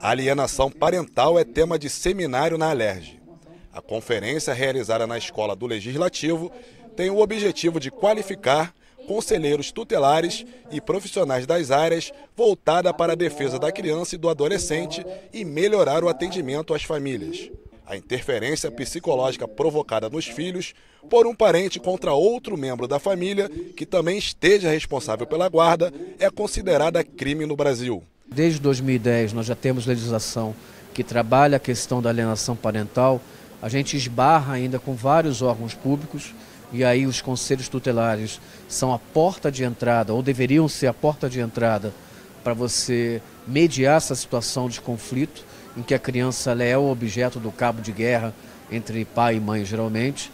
Alienação parental é tema de seminário na Alerj. A conferência, realizada na Escola do Legislativo, tem o objetivo de qualificar conselheiros tutelares e profissionais das áreas voltada para a defesa da criança e do adolescente e melhorar o atendimento às famílias. A interferência psicológica provocada nos filhos por um parente contra outro membro da família que também esteja responsável pela guarda é considerada crime no Brasil. Desde 2010 nós já temos legislação que trabalha a questão da alienação parental. A gente esbarra ainda com vários órgãos públicos e aí os conselhos tutelares são a porta de entrada, ou deveriam ser a porta de entrada, para você mediar essa situação de conflito, em que a criança é o objeto do cabo de guerra entre pai e mãe, geralmente.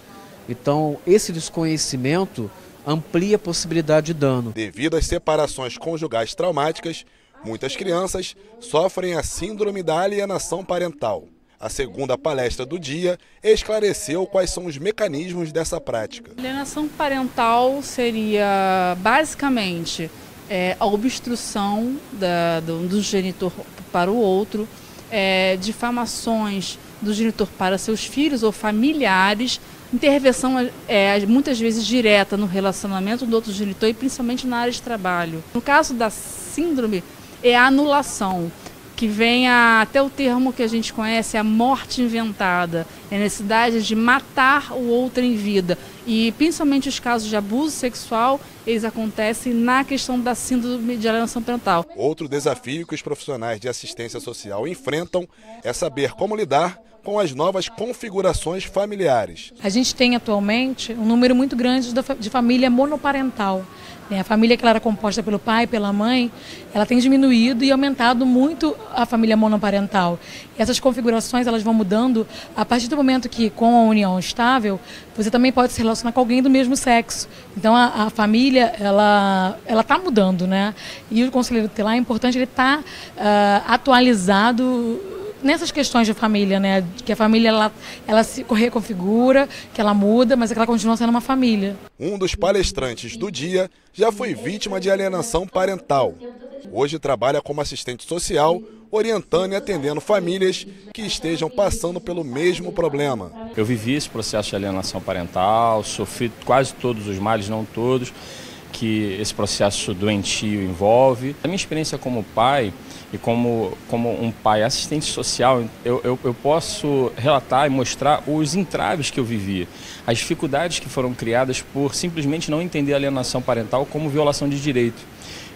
Então, esse desconhecimento amplia a possibilidade de dano. Devido às separações conjugais traumáticas, muitas crianças sofrem a síndrome da alienação parental. A segunda palestra do dia esclareceu quais são os mecanismos dessa prática. Alienação parental seria basicamente é, a obstrução da, do, do, genitor para o outro, é, difamações do genitor para seus filhos ou familiares, intervenção é, muitas vezes direta no relacionamento do outro genitor e principalmente na área de trabalho. No caso da síndrome, é a anulação que vem a, até o termo que a gente conhece, a morte inventada, é a necessidade de matar o outro em vida. E principalmente os casos de abuso sexual, eles acontecem na questão da síndrome de alienação parental. Outro desafio que os profissionais de assistência social enfrentam é saber como lidar com as novas configurações familiares. A gente tem atualmente um número muito grande de família monoparental. Né? A família que era composta pelo pai, pela mãe, ela tem diminuído e aumentado muito a família monoparental. E essas configurações elas vão mudando a partir do momento que, com a união estável, você também pode se relacionar com alguém do mesmo sexo. Então a, a família ela ela está mudando, né? E o conselheiro tutelar é importante ele estar tá, uh, atualizado nessas questões de família, né? Que a família ela, ela se reconfigura, que ela muda, mas é que ela continua sendo uma família. Um dos palestrantes do dia já foi vítima de alienação parental. Hoje trabalha como assistente social, orientando e atendendo famílias que estejam passando pelo mesmo problema. Eu vivi esse processo de alienação parental, sofri quase todos os males, não todos que esse processo doentio envolve. A minha experiência como pai e como, como um pai assistente social, eu, eu, eu, posso relatar e mostrar os entraves que eu vivi, as dificuldades que foram criadas por simplesmente não entender a alienação parental como violação de direito.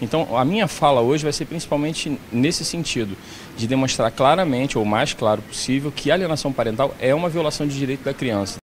Então, a minha fala hoje vai ser principalmente nesse sentido, de demonstrar claramente, ou o mais claro possível, que a alienação parental é uma violação de direito da criança.